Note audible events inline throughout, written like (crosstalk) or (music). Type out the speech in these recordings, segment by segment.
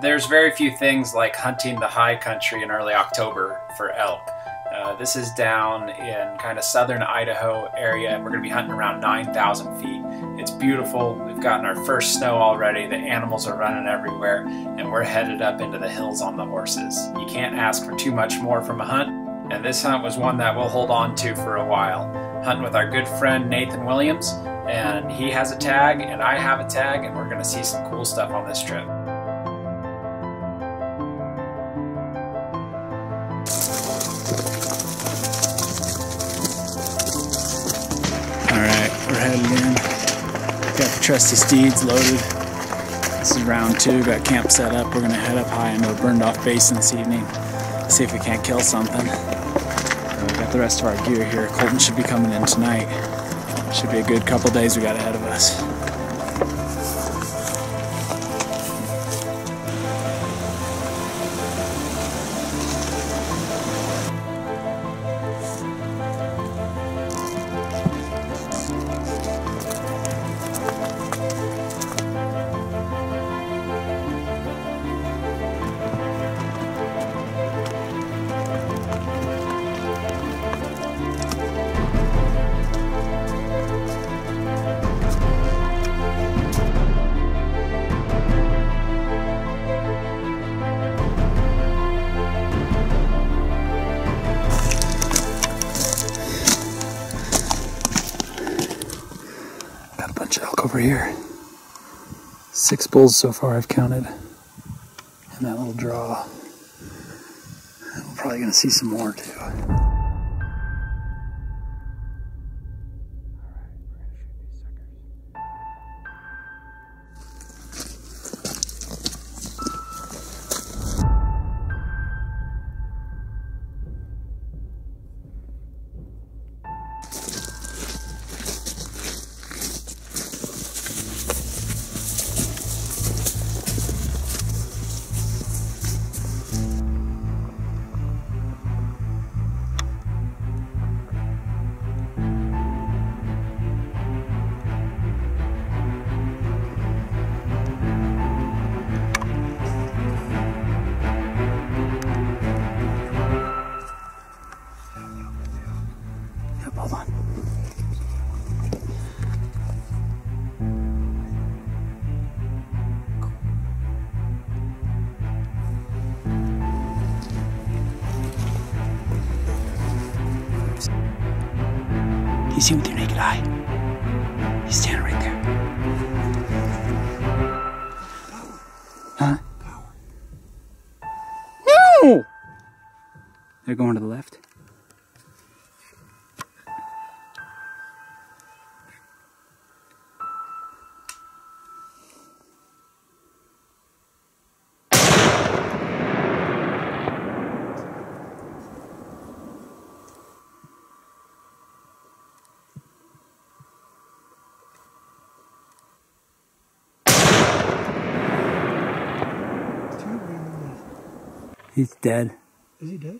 there's very few things like hunting the high country in early October for elk. Uh, this is down in kind of southern Idaho area, and we're going to be hunting around 9,000 feet. It's beautiful. We've gotten our first snow already. The animals are running everywhere, and we're headed up into the hills on the horses. You can't ask for too much more from a hunt, and this hunt was one that we'll hold on to for a while. Hunting with our good friend Nathan Williams, and he has a tag, and I have a tag, and we're going to see some cool stuff on this trip. We're headed in. Got the trusty steeds loaded. This is round two, got camp set up. We're gonna head up high into a burned off basin this evening. See if we can't kill something. Uh, we got the rest of our gear here. Colton should be coming in tonight. Should be a good couple days we got ahead of us. Over here. Six bulls so far I've counted. And that little draw. And we're probably gonna see some more too. You see with your naked eye. He's standing right there. Huh? No! They're going to the left. He's dead. Is he dead?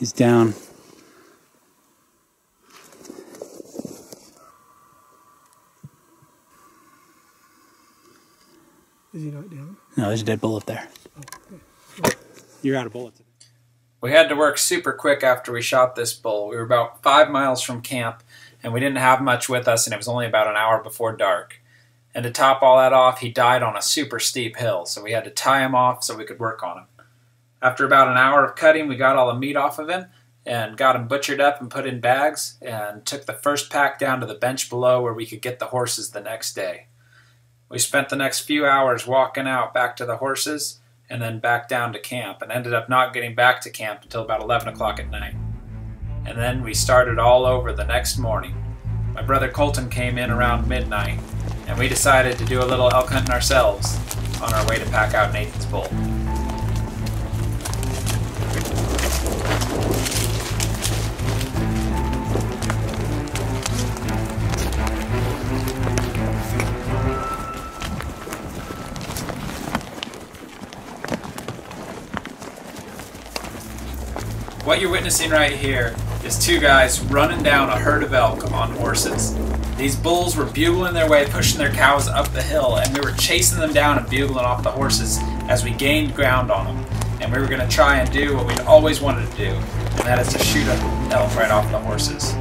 He's down. Is he not down? No, there's a dead bullet there. Oh, You're out of bullets. We had to work super quick after we shot this bull. We were about five miles from camp, and we didn't have much with us, and it was only about an hour before dark. And to top all that off, he died on a super steep hill, so we had to tie him off so we could work on him. After about an hour of cutting, we got all the meat off of him and got him butchered up and put in bags and took the first pack down to the bench below where we could get the horses the next day. We spent the next few hours walking out back to the horses and then back down to camp and ended up not getting back to camp until about 11 o'clock at night. And then we started all over the next morning. My brother Colton came in around midnight and we decided to do a little elk hunting ourselves on our way to pack out Nathan's bull. What you're witnessing right here is two guys running down a herd of elk on horses. These bulls were bugling their way, pushing their cows up the hill, and we were chasing them down and bugling off the horses as we gained ground on them. And we were going to try and do what we'd always wanted to do, and that is to shoot an elk right off the horses.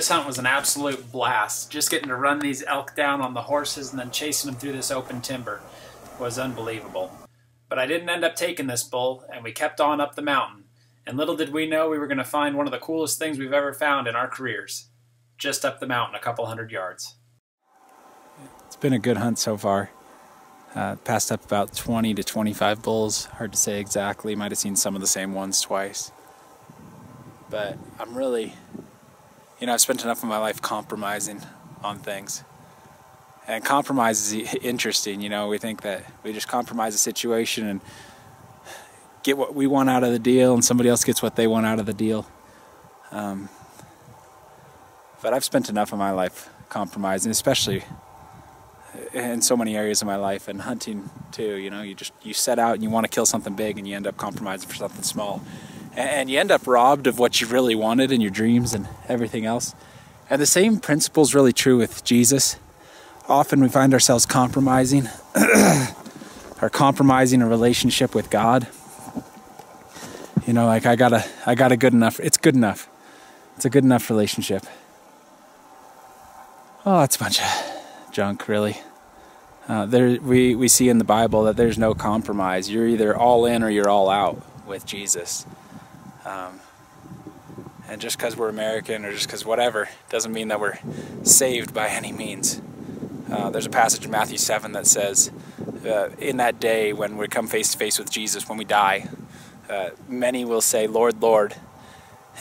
This hunt was an absolute blast. Just getting to run these elk down on the horses and then chasing them through this open timber was unbelievable. But I didn't end up taking this bull, and we kept on up the mountain. And little did we know we were going to find one of the coolest things we've ever found in our careers. Just up the mountain, a couple hundred yards. It's been a good hunt so far. Uh, passed up about 20 to 25 bulls. Hard to say exactly. Might have seen some of the same ones twice. But I'm really, you know, I've spent enough of my life compromising on things. And compromise is interesting, you know. We think that we just compromise a situation and get what we want out of the deal, and somebody else gets what they want out of the deal. Um, but I've spent enough of my life compromising, especially in so many areas of my life and hunting too you know you just you set out and you want to kill something big and you end up compromising for something small and you end up robbed of what you really wanted in your dreams and everything else. And the same principle is really true with jesus? Often we find ourselves compromising (clears throat) or compromising a relationship with god. You know like i got a i got a good enough it's good enough. It's a good enough relationship. Oh that's a bunch of junk really. Uh, there, we, we see in the Bible that there's no compromise. You're either all in or you're all out with Jesus. Um, and just because we're American or just because whatever doesn't mean that we're saved by (laughs) any means. Uh, there's a passage in Matthew 7 that says, uh, In that day when we come face to face with Jesus, when we die, uh, many will say, Lord, Lord,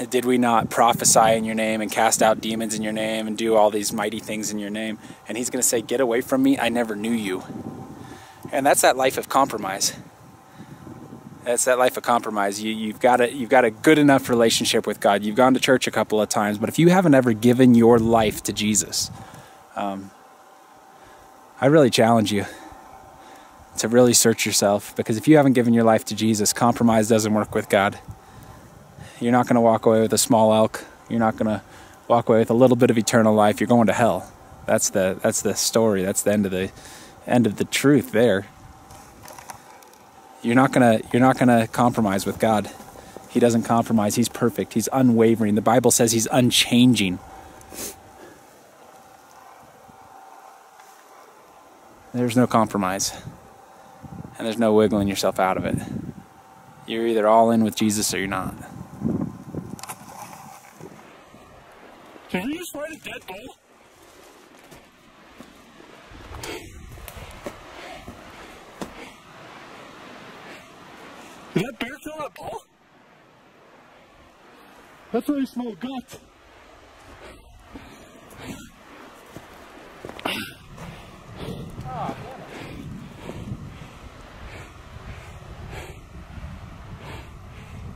did we not prophesy in your name and cast out demons in your name and do all these mighty things in your name? And he's going to say, Get away from me, I never knew you. And that's that life of compromise. That's that life of compromise. You, you've got a you've got a good enough relationship with God. You've gone to church a couple of times, but if you haven't ever given your life to Jesus, um, I really challenge you to really search yourself because if you haven't given your life to Jesus, compromise doesn't work with God. You're not going to walk away with a small elk. You're not going to walk away with a little bit of eternal life. You're going to hell. That's the that's the story. That's the end of the end of the truth there. You're not to you're not to compromise with God. He doesn't compromise. He's perfect. He's unwavering. The Bible says he's unchanging. There's no compromise. And there's no wiggling yourself out of it. You're either all in with Jesus or you're not. Can you just find a dead bull? Did that bear kill that bull? That's why you smell guts.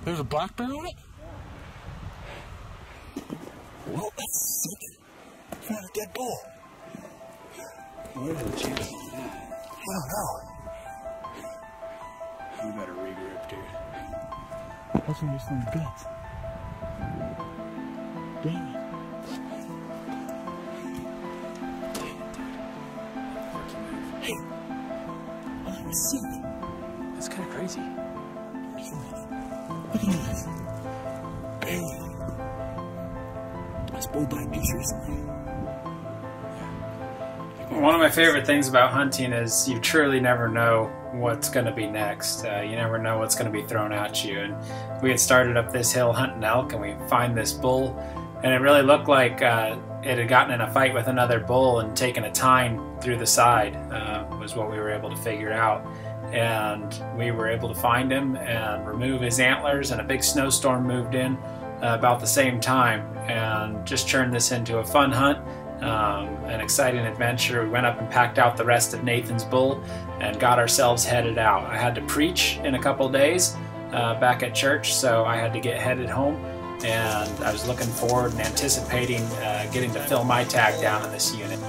There's a black bear on it? Well, that's sick. Found a dead bull. Are the that? I don't know. You better regroup, dude. That's when you're smelling guts. Dang it. Hey, I haven't seen it. That's kind of crazy. Look at this. Barely bull bite recently. One of my favorite things about hunting is you truly never know what's going to be next. Uh, you never know what's going to be thrown at you. And we had started up this hill hunting elk, and we find this bull, and it really looked like uh, it had gotten in a fight with another bull and taken a tine through the side. Uh, was what we were able to figure out. And we were able to find him and remove his antlers, and a big snowstorm moved in uh, about the same time and just turned this into a fun hunt, um, an exciting adventure. We went up and packed out the rest of Nathan's bull and got ourselves headed out. I had to preach in a couple days uh, back at church, so I had to get headed home. And I was looking forward and anticipating uh, getting to fill my tag down in this unit.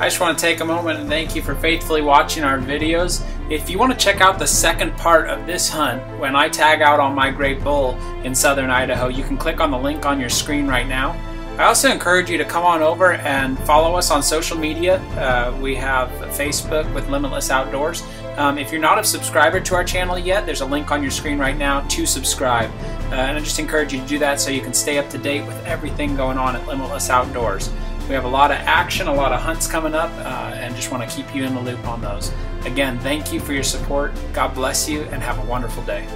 I just want to take a moment and thank you for faithfully watching our videos. If you want to check out the second part of this hunt, when I tag out on my great bull in southern Idaho, you can click on the link on your screen right now. I also encourage you to come on over and follow us on social media. Uh, we have Facebook with Limitless Outdoors. Um, if you're not a subscriber to our channel yet, there's a link on your screen right now to subscribe. Uh, and I just encourage you to do that so you can stay up to date with everything going on at Limitless Outdoors. We have a lot of action, a lot of hunts coming up, uh, and just want to keep you in the loop on those. Again, thank you for your support. God bless you, and have a wonderful day.